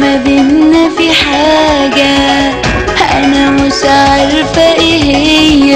ما بينا في حاجة أنا مش عارفة إيه هي.